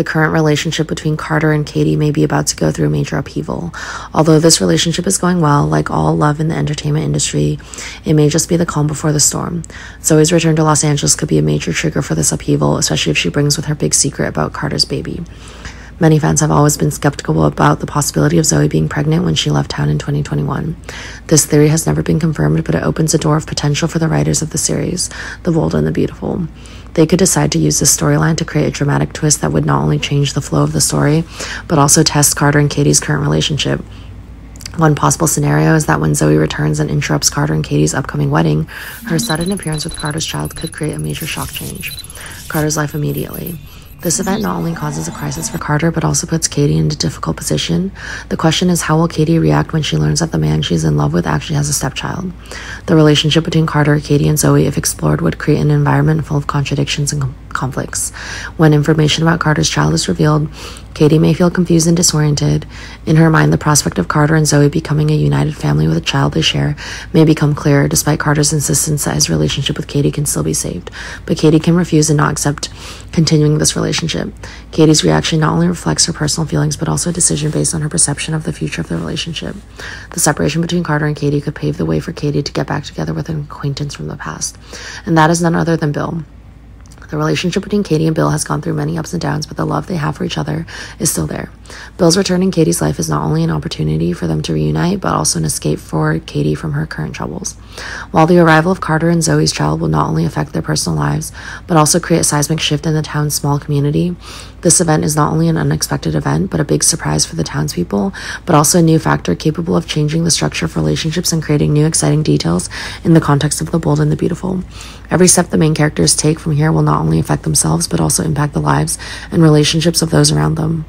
the current relationship between Carter and Katie may be about to go through a major upheaval. Although this relationship is going well, like all love in the entertainment industry, it may just be the calm before the storm. Zoe's return to Los Angeles could be a major trigger for this upheaval, especially if she brings with her big secret about Carter's baby. Many fans have always been skeptical about the possibility of Zoe being pregnant when she left town in 2021. This theory has never been confirmed, but it opens a door of potential for the writers of the series, The Bold and the Beautiful. They could decide to use this storyline to create a dramatic twist that would not only change the flow of the story, but also test Carter and Katie's current relationship. One possible scenario is that when Zoe returns and interrupts Carter and Katie's upcoming wedding, her sudden appearance with Carter's child could create a major shock change. Carter's life immediately. This event not only causes a crisis for Carter, but also puts Katie into a difficult position. The question is how will Katie react when she learns that the man she's in love with actually has a stepchild? The relationship between Carter, Katie, and Zoe, if explored, would create an environment full of contradictions and conflicts. When information about Carter's child is revealed, Katie may feel confused and disoriented. In her mind, the prospect of Carter and Zoe becoming a united family with a child they share may become clearer, despite Carter's insistence that his relationship with Katie can still be saved. But Katie can refuse and not accept continuing this relationship. Katie's reaction not only reflects her personal feelings, but also a decision based on her perception of the future of the relationship. The separation between Carter and Katie could pave the way for Katie to get back together with an acquaintance from the past. And that is none other than Bill. The relationship between Katie and Bill has gone through many ups and downs, but the love they have for each other is still there. Bill's return in Katie's life is not only an opportunity for them to reunite, but also an escape for Katie from her current troubles. While the arrival of Carter and Zoe's child will not only affect their personal lives, but also create a seismic shift in the town's small community, this event is not only an unexpected event, but a big surprise for the townspeople, but also a new factor capable of changing the structure of relationships and creating new exciting details in the context of the bold and the beautiful. Every step the main characters take from here will not only affect themselves, but also impact the lives and relationships of those around them.